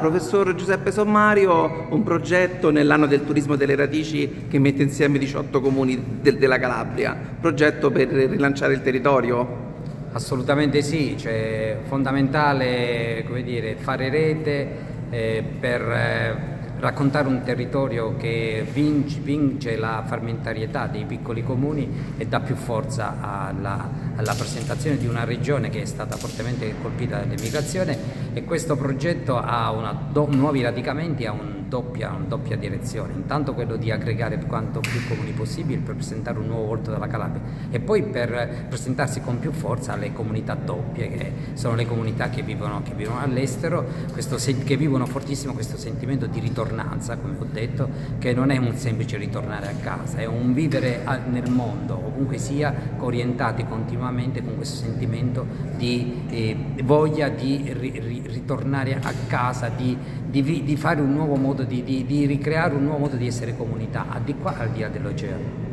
Professor Giuseppe Sommario, un progetto nell'anno del turismo delle radici che mette insieme 18 comuni del, della Calabria, progetto per rilanciare il territorio? Assolutamente sì, cioè, fondamentale dire, fare rete eh, per eh, raccontare un territorio che vince, vince, la frammentarietà dei piccoli comuni e dà più forza alla, alla, presentazione di una regione che è stata fortemente colpita dall'emigrazione e questo progetto ha una, do, nuovi radicamenti, ha un doppia, una doppia direzione, intanto quello di aggregare quanto più comuni possibile per presentare un nuovo volto della Calabria. E poi per presentarsi con più forza alle comunità doppie che sono le comunità che vivono, vivono all'estero, che vivono fortissimo questo sentimento di ritornanza, come ho detto, che non è un semplice ritornare a casa, è un vivere nel mondo, ovunque sia, orientati continuamente con questo sentimento di eh, voglia di ri, ri, ritornare a casa, di, di, di fare un nuovo modo di, di, ricreare un nuovo modo di essere comunità, al di qua al di là dell'oceano.